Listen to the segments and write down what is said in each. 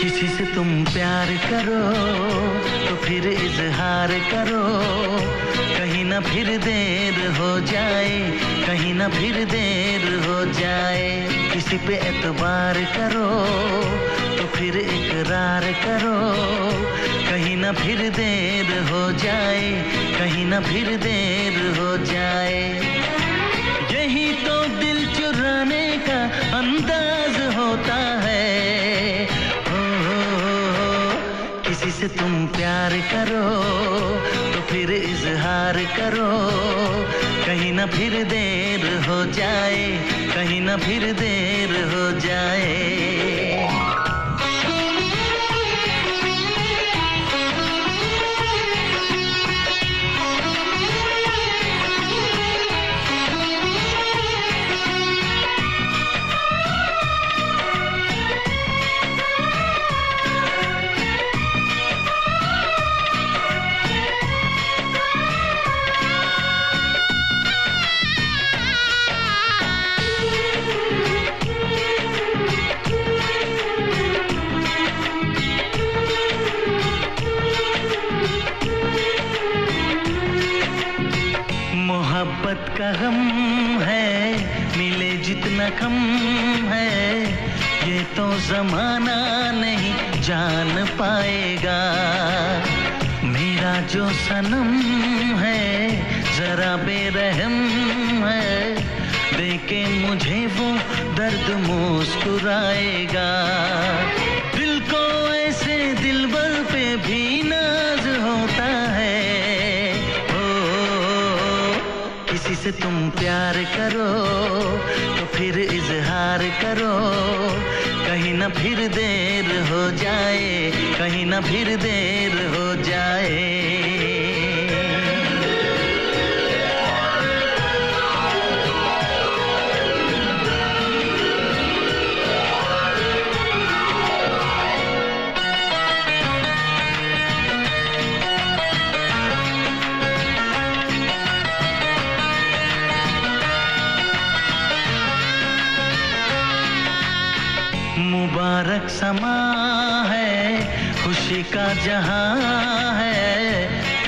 किसी से तुम प्यार करो तो फिर इजहार करो। कहीं ना फिर देर हो जाए, कहीं ना फिर देर हो जाए। किसी पे एतबार करो तो फिर इकरार करो। कहीं ना फिर देर हो जाए, कहीं ना फिर देर हो जाए। यही तो दिल चुराने का अंदाज होता है। हो, किसी से तुम प्यार करो तो फिर इजहार करो। कहीं ना फिर देर हो जाए कहीं ना फिर देर हो जाए। मोहब्बत का गम है, मिले जितना कम है, ये तो जमाना नहीं जान पाएगा। मेरा जो सनम है, जरा बेरहम है देखे मुझे वो दर्द मुस्कुराएगा। से तुम प्यार करो तो फिर इजहार करो। कहीं ना फिर देर हो जाए, कहीं ना फिर देर हो जाए। मुबारक समा है खुशी का जहाँ है।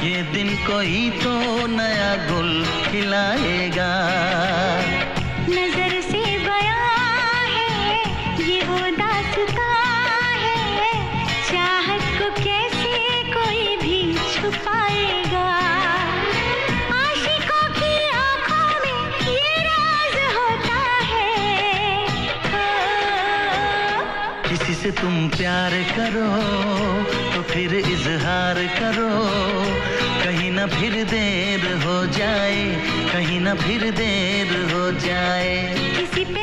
ये दिन कोई तो नया गुल खिलाएगा। तुम प्यार करो तो फिर इजहार करो। कहीं ना फिर देर हो जाए, कहीं ना फिर देर हो जाए। किसी पे